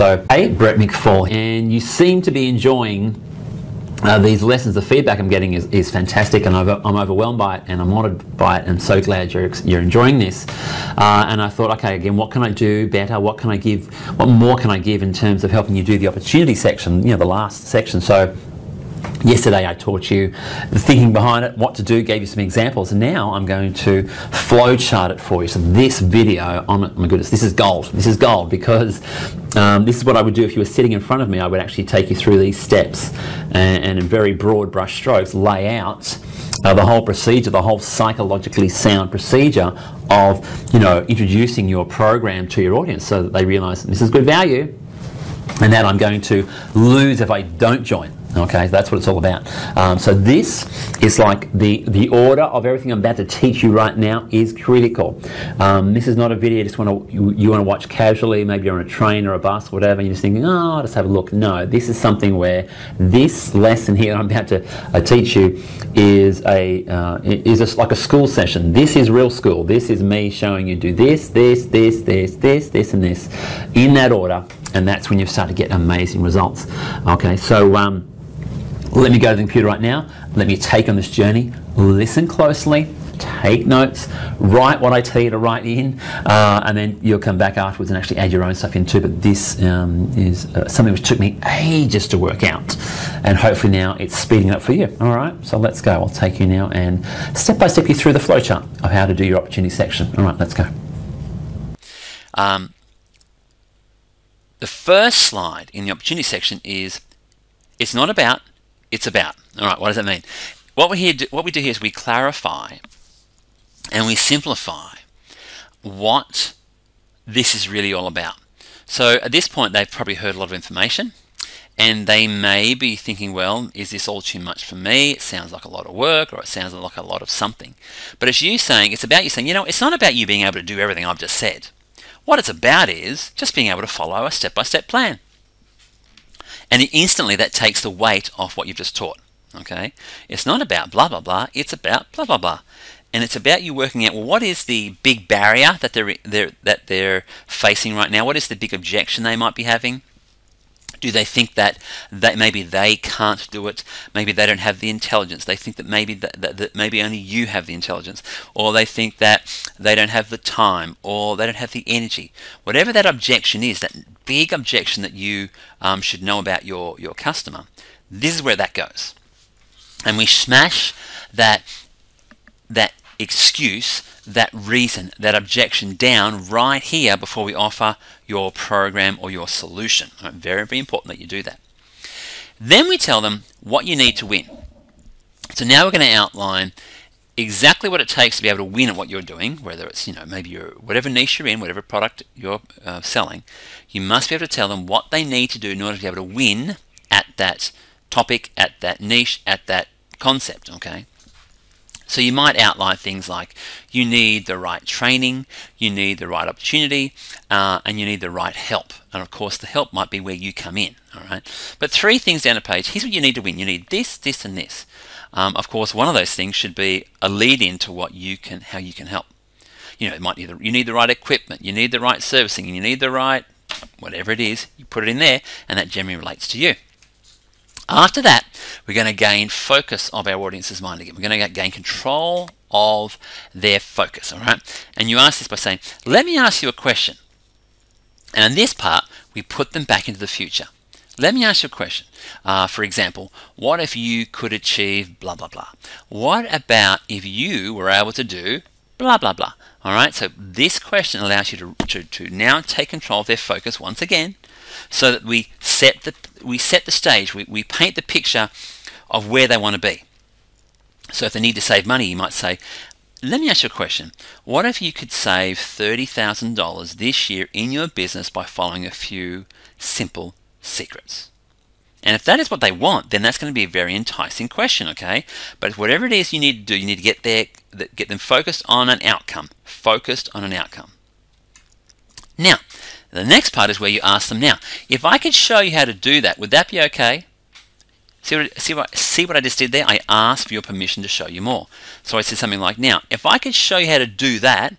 So, hey, Brett McFall, and you seem to be enjoying uh, these lessons, the feedback I'm getting is, is fantastic, and I've, I'm overwhelmed by it, and I'm honoured by it, and so glad you're, you're enjoying this. Uh, and I thought, okay, again, what can I do better? What can I give? What more can I give in terms of helping you do the opportunity section? You know, the last section. So Yesterday I taught you the thinking behind it, what to do, gave you some examples, now I'm going to flowchart it for you. So this video, oh my goodness, this is gold. This is gold because um, this is what I would do if you were sitting in front of me. I would actually take you through these steps and, and in very broad brush strokes lay out uh, the whole procedure, the whole psychologically sound procedure of, you know, introducing your program to your audience so that they realize this is good value and that I'm going to lose if I don't join. Okay, that's what it's all about. Um, so this is like the the order of everything I'm about to teach you right now is critical. Um, this is not a video you just want to you, you want to watch casually. Maybe you're on a train or a bus, or whatever. And you're just thinking, oh, I'll just have a look. No, this is something where this lesson here I'm about to uh, teach you is a uh, is a, like a school session. This is real school. This is me showing you do this, this, this, this, this, this, and this in that order, and that's when you start to get amazing results. Okay, so. Um, let me go to the computer right now. Let me take on this journey. Listen closely. Take notes. Write what I tell you to write in, uh, and then you'll come back afterwards and actually add your own stuff in too. But this um, is uh, something which took me ages to work out, and hopefully now it's speeding up for you. All right. So let's go. I'll take you now and step by step you through the flowchart of how to do your opportunity section. All right. Let's go. Um, the first slide in the opportunity section is it's not about it's about. All right, what does that mean? What we here do, what we do here is we clarify and we simplify what this is really all about. So at this point, they've probably heard a lot of information and they may be thinking, well, is this all too much for me? It sounds like a lot of work or it sounds like a lot of something. But it's you saying, it's about you saying, you know, it's not about you being able to do everything I've just said. What it's about is just being able to follow a step by step plan. And instantly that takes the weight off what you've just taught. Okay? It's not about blah, blah, blah. It's about blah, blah, blah. And it's about you working out, well, what is the big barrier that they're, they're, that they're facing right now? What is the big objection they might be having? Do they think that, that maybe they can't do it? Maybe they don't have the intelligence. They think that maybe that, that, that, maybe only you have the intelligence, or they think that they don't have the time, or they don't have the energy. Whatever that objection is, that big objection that you um, should know about your your customer, this is where that goes, and we smash that that excuse, that reason, that objection down right here before we offer your program or your solution. Right, very, very important that you do that. Then we tell them what you need to win. So now we're going to outline exactly what it takes to be able to win at what you're doing, whether it's, you know, maybe your whatever niche you're in, whatever product you're uh, selling, you must be able to tell them what they need to do in order to be able to win at that topic, at that niche, at that concept, okay? So you might outline things like you need the right training, you need the right opportunity, uh, and you need the right help. And of course, the help might be where you come in. All right. But three things down the page. Here's what you need to win. You need this, this, and this. Um, of course, one of those things should be a lead in to what you can, how you can help. You know, it might the, you need the right equipment, you need the right servicing, and you need the right whatever it is. You put it in there, and that generally relates to you. After that, we're going to gain focus of our audience's mind again. We're going to gain control of their focus, all right? And you ask this by saying, let me ask you a question. And in this part, we put them back into the future. Let me ask you a question. Uh, for example, what if you could achieve blah, blah, blah? What about if you were able to do blah, blah, blah? All right, so this question allows you to, to, to now take control of their focus once again so that we set the we set the stage we, we paint the picture of where they want to be so if they need to save money you might say let me ask you a question what if you could save $30,000 this year in your business by following a few simple secrets and if that is what they want, then that's going to be a very enticing question, okay? But whatever it is you need to do, you need to get there, get them focused on an outcome. Focused on an outcome. Now, the next part is where you ask them now, if I could show you how to do that, would that be okay? See what, see, what, see what I just did there? I asked for your permission to show you more. So I said something like, now, if I could show you how to do that,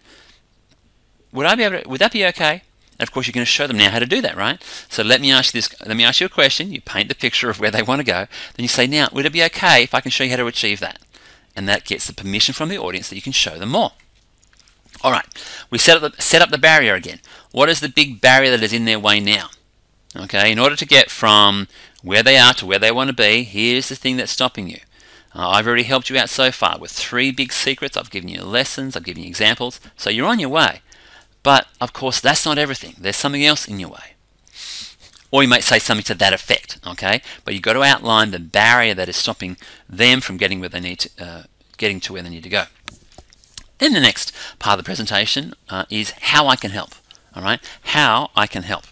would I be able to, would that be okay? And of course, you're going to show them now how to do that, right? So let me ask you this. Let me ask you a question. You paint the picture of where they want to go. Then you say, now, would it be okay if I can show you how to achieve that? And that gets the permission from the audience that you can show them more. All right, we set up the, set up the barrier again. What is the big barrier that is in their way now? Okay, in order to get from where they are to where they want to be, here's the thing that's stopping you. Uh, I've already helped you out so far with three big secrets. I've given you lessons, I've given you examples, so you're on your way. But of course, that's not everything. There's something else in your way. Or you might say something to that effect, okay? But you've got to outline the barrier that is stopping them from getting where they need to, uh, getting to where they need to go. Then the next part of the presentation uh, is how I can help. All right, how I can help.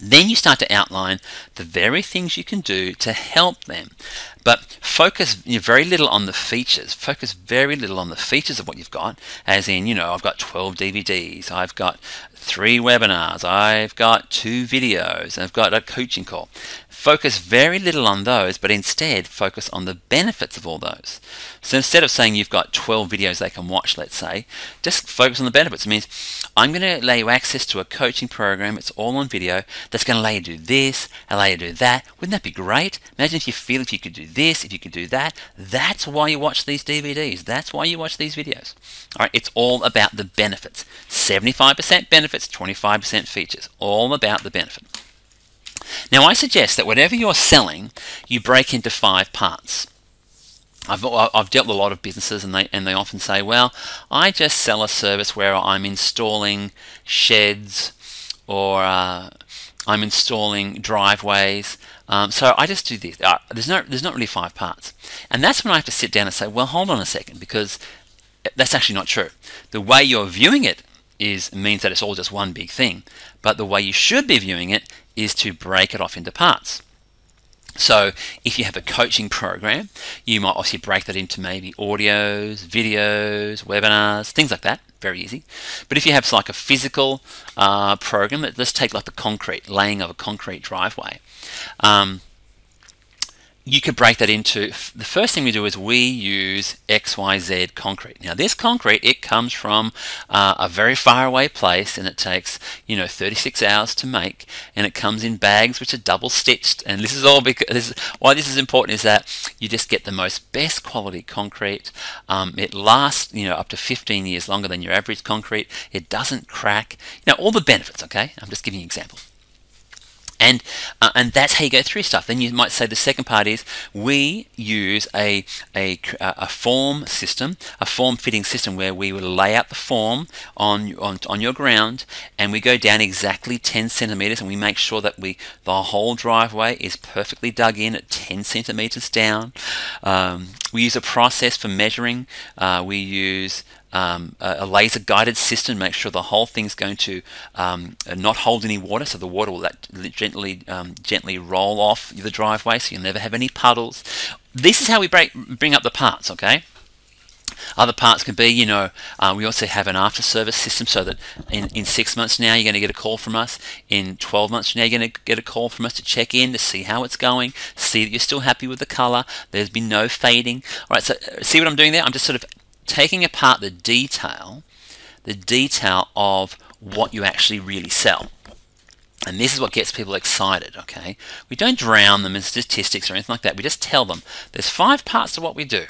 Then you start to outline the very things you can do to help them. But focus you know, very little on the features. Focus very little on the features of what you've got, as in, you know, I've got 12 DVDs, I've got three webinars, I've got two videos, I've got a coaching call. Focus very little on those, but instead focus on the benefits of all those. So instead of saying you've got 12 videos they can watch, let's say, just focus on the benefits. It means I'm going to allow you access to a coaching program, it's all on video, that's going to allow you to do this, allow you to do that. Wouldn't that be great? Imagine if you feel if you could do this, if you can do that. That's why you watch these DVDs. That's why you watch these videos. All right, it's all about the benefits. 75% benefits, 25% features. All about the benefit. Now, I suggest that whatever you're selling, you break into five parts. I've, I've dealt with a lot of businesses and they, and they often say, well, I just sell a service where I'm installing sheds or uh, I'm installing driveways. Um, so I just do this. Uh, there's, no, there's not really five parts. And that's when I have to sit down and say, well, hold on a second, because that's actually not true. The way you're viewing it is means that it's all just one big thing. But the way you should be viewing it is to break it off into parts. So if you have a coaching program, you might obviously break that into maybe audios, videos, webinars, things like that. Very easy. But if you have like a physical uh, program, let's take like the concrete, laying of a concrete driveway. Um, you could break that into the first thing we do is we use XYZ concrete. Now this concrete it comes from uh, a very far away place and it takes you know 36 hours to make and it comes in bags which are double stitched and this is all because this is, why this is important is that you just get the most best quality concrete. Um, it lasts you know up to 15 years longer than your average concrete. It doesn't crack. Know all the benefits. Okay, I'm just giving you examples and uh, and that's how you go through stuff. Then you might say the second part is we use a a, a form system, a form fitting system where we will lay out the form on on on your ground, and we go down exactly 10 centimeters, and we make sure that we the whole driveway is perfectly dug in at 10 centimeters down. Um, we use a process for measuring. Uh, we use um, a, laser guided system, make sure the whole thing's going to um, not hold any water, so the water will gently um, gently roll off the driveway, so you'll never have any puddles. This is how we break, bring up the parts, okay? Other parts can be, you know, uh, we also have an after service system so that in, in six months now you're going to get a call from us. In 12 months now you're going to get a call from us to check in to see how it's going, see that you're still happy with the color, there's been no fading. All right, so uh, see what I'm doing there? I'm just sort of taking apart the detail, the detail of what you actually really sell. And this is what gets people excited, okay? We don't drown them in statistics or anything like that. We just tell them there's five parts to what we do.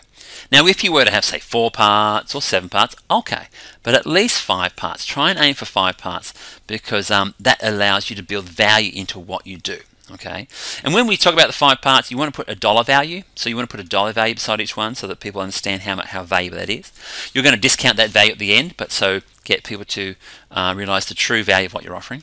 Now, if you were to have, say, four parts or seven parts, okay, but at least five parts. Try and aim for five parts because um, that allows you to build value into what you do. Okay, and when we talk about the five parts, you want to put a dollar value. So you want to put a dollar value beside each one so that people understand how how valuable that is. You're going to discount that value at the end, but so get people to uh, realize the true value of what you're offering.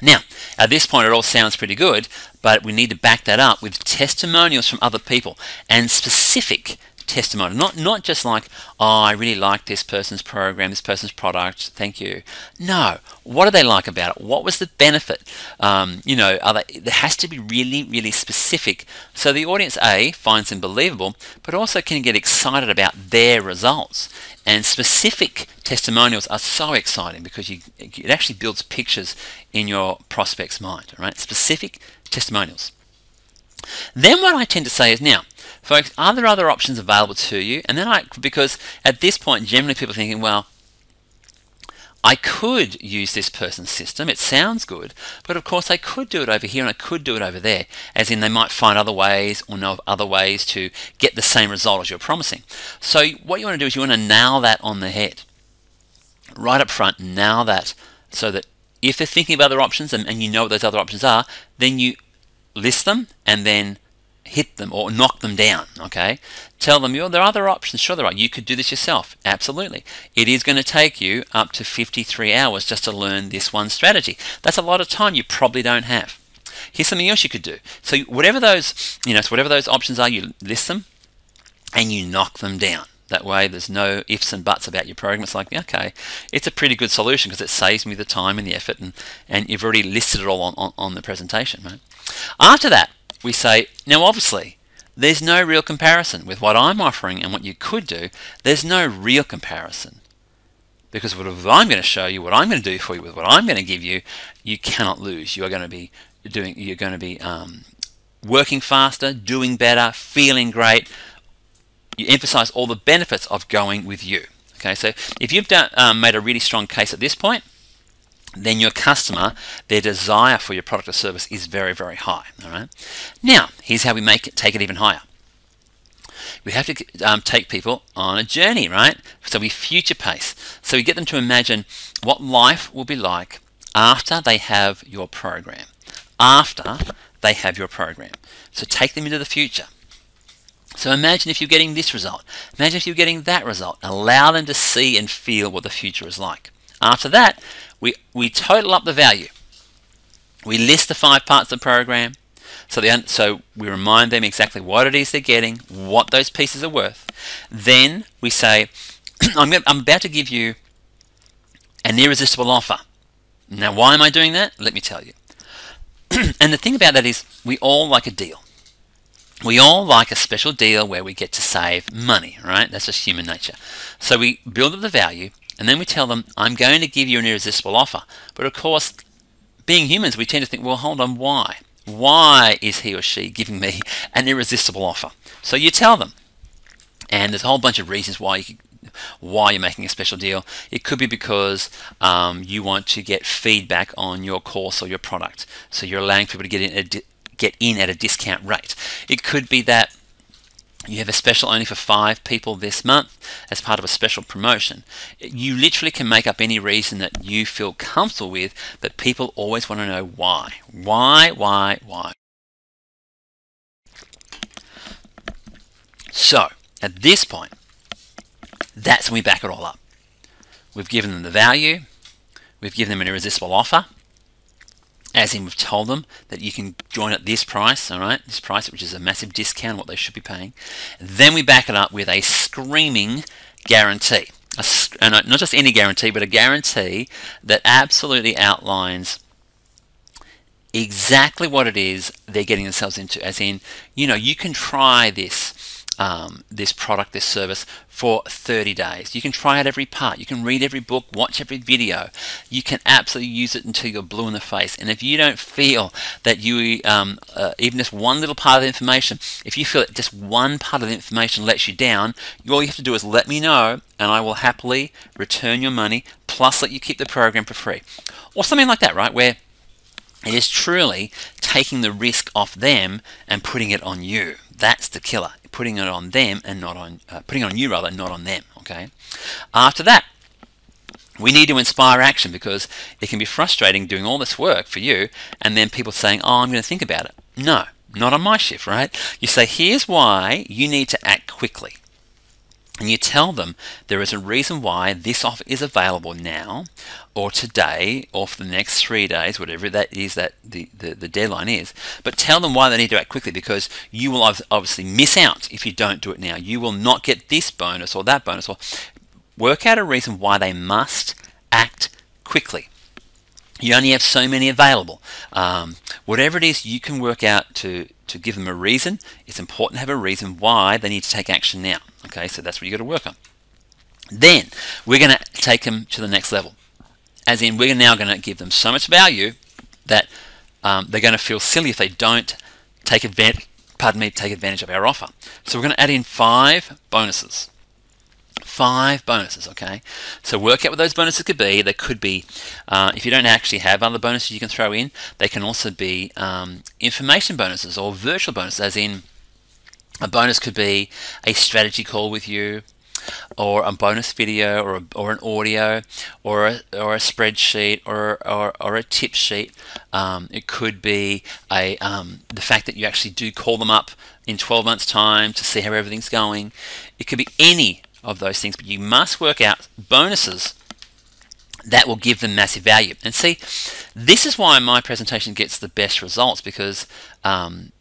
Now, at this point, it all sounds pretty good, but we need to back that up with testimonials from other people and specific testimony. Not not just like, oh, I really like this person's program, this person's product. Thank you. No, what do they like about it? What was the benefit? Um, you know, they, there has to be really really specific, so the audience A finds them believable, but also can get excited about their results. And specific testimonials are so exciting because you, it actually builds pictures in your prospect's mind. Right? Specific testimonials. Then what I tend to say is now, folks, are there other options available to you? And then I, because at this point, generally people are thinking, well, I could use this person's system. It sounds good, but of course I could do it over here and I could do it over there. As in, they might find other ways or know of other ways to get the same result as you're promising. So, what you want to do is you want to nail that on the head. Right up front, nail that so that if they're thinking of other options and, and you know what those other options are, then you list them and then hit them or knock them down. Okay, tell them, you there are other options. Sure, there are. You could do this yourself. Absolutely. It is going to take you up to 53 hours just to learn this one strategy. That's a lot of time you probably don't have. Here's something else you could do. So whatever those, you know, so whatever those options are, you list them and you knock them down. That way, there's no ifs and buts about your program. It's like, okay, it's a pretty good solution because it saves me the time and the effort, and, and you've already listed it all on, on, on the presentation. Right? After that, we say, now obviously, there's no real comparison with what I'm offering and what you could do. There's no real comparison. Because what I'm going to show you, what I'm going to do for you with what I'm going to give you, you cannot lose. You are going to be doing, you're going to be um, working faster, doing better, feeling great. You emphasize all the benefits of going with you. Okay, so if you've done, um, made a really strong case at this point, then your customer, their desire for your product or service is very, very high. All right. Now, here's how we make it take it even higher. We have to um, take people on a journey, right? So we future pace. So we get them to imagine what life will be like after they have your program. After they have your program. So take them into the future. So imagine if you're getting this result. Imagine if you're getting that result. Allow them to see and feel what the future is like. After that, we, we total up the value. We list the five parts of the program. So, the, so we remind them exactly what it is they're getting, what those pieces are worth. Then we say, I'm, I'm about to give you an irresistible offer. Now, why am I doing that? Let me tell you. and the thing about that is, we all like a deal. We all like a special deal where we get to save money, right? That's just human nature. So we build up the value, and then we tell them, I'm going to give you an irresistible offer. But of course, being humans, we tend to think, well, hold on, why? Why is he or she giving me an irresistible offer? So you tell them. And there's a whole bunch of reasons why you why you're making a special deal. It could be because um, you want to get feedback on your course or your product, so you're allowing people to get in, get in at a discount rate. It could be that you have a special only for five people this month as part of a special promotion. You literally can make up any reason that you feel comfortable with, but people always want to know why. Why, why, why? So, at this point, that's when we back it all up. We've given them the value, we've given them an irresistible offer, as in we've told them that you can join at this price, all right, this price, which is a massive discount what they should be paying. Then we back it up with a screaming guarantee. A, and uh, not just any guarantee, but a guarantee that absolutely outlines exactly what it is they're getting themselves into. As in, you know, you can try this um, this product, this service for 30 days. You can try out every part. You can read every book, watch every video. You can absolutely use it until you're blue in the face. And if you don't feel that you, um, uh, even just one little part of the information, if you feel that just one part of the information lets you down, all you have to do is let me know and I will happily return your money plus let you keep the program for free. Or something like that, right? Where it is truly taking the risk off them and putting it on you. That's the killer. Putting it on them and not on uh, putting it on you rather, not on them. Okay. After that, we need to inspire action because it can be frustrating doing all this work for you and then people saying, "Oh, I'm going to think about it." No, not on my shift, right? You say, "Here's why you need to act quickly." And you tell them there is a reason why this offer is available now or today or for the next three days, whatever that is that the, the, the, deadline is. But tell them why they need to act quickly because you will obviously miss out if you don't do it now. You will not get this bonus or that bonus or work out a reason why they must act quickly. You only have so many available. Um, whatever it is you can work out to, to give them a reason, it's important to have a reason why they need to take action now. Okay, so that's what you got to work on. Then we're going to take them to the next level. As in, we're now going to give them so much value that um, they're going to feel silly if they don't take advantage. Pardon me, take advantage of our offer. So we're going to add in five bonuses. Five bonuses, okay? So work out what those bonuses could be. They could be, uh, if you don't actually have other bonuses you can throw in, they can also be um, information bonuses or virtual bonuses, as in a bonus could be a strategy call with you, or a bonus video or, a, or an audio or a, or a spreadsheet or, or, or a tip sheet. Um, it could be a um, the fact that you actually do call them up in 12 months time to see how everything's going. It could be any of those things, but you must work out bonuses that will give them massive value. And see, this is why my presentation gets the best results because um,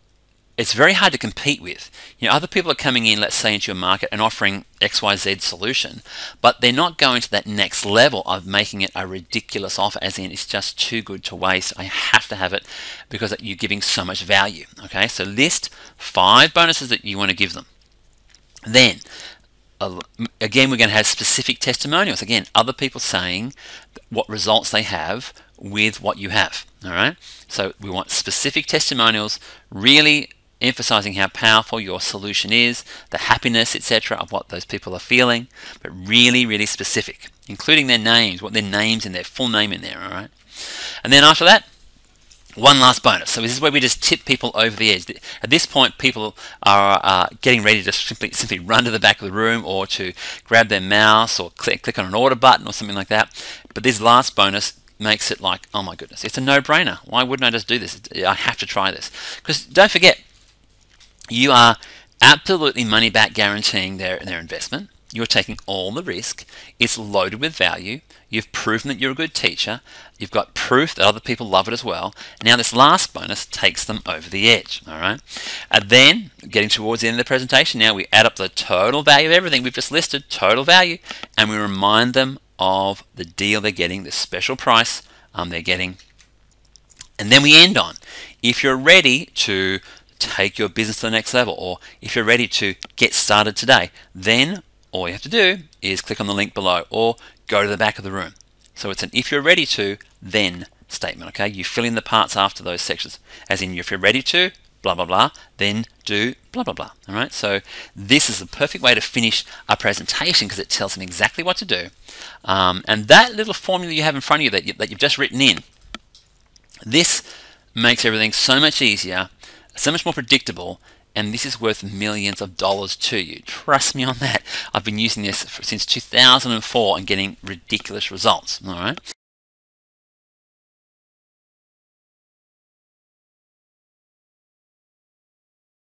it's very hard to compete with. You know, other people are coming in, let's say, into your market and offering XYZ solution, but they're not going to that next level of making it a ridiculous offer, as in it's just too good to waste. I have to have it because you're giving so much value. Okay, so list five bonuses that you want to give them. Then, again, we're going to have specific testimonials. Again, other people saying what results they have with what you have. All right, so we want specific testimonials, really emphasizing how powerful your solution is, the happiness, etc., of what those people are feeling, but really, really specific, including their names, what their names and their full name in there, all right? And then after that, one last bonus. So this is where we just tip people over the edge. At this point, people are uh, getting ready to simply simply run to the back of the room or to grab their mouse or click click on an order button or something like that. But this last bonus makes it like, oh my goodness, it's a no-brainer. Why wouldn't I just do this? I have to try this. Because don't forget, you are absolutely money back guaranteeing their, their investment. You're taking all the risk. It's loaded with value. You've proven that you're a good teacher. You've got proof that other people love it as well. Now, this last bonus takes them over the edge. All right. And then, getting towards the end of the presentation, now we add up the total value of everything we've just listed, total value, and we remind them of the deal they're getting, the special price um, they're getting. And then we end on if you're ready to take your business to the next level, or if you're ready to get started today, then all you have to do is click on the link below or go to the back of the room. So it's an if you're ready to, then statement, okay? You fill in the parts after those sections, as in if you're ready to, blah, blah, blah, then do blah, blah, blah, all right? So this is the perfect way to finish a presentation because it tells them exactly what to do. Um, and that little formula you have in front of you that, you that you've just written in, this makes everything so much easier so much more predictable and this is worth millions of dollars to you. Trust me on that. I've been using this since 2004 and getting ridiculous results. All right.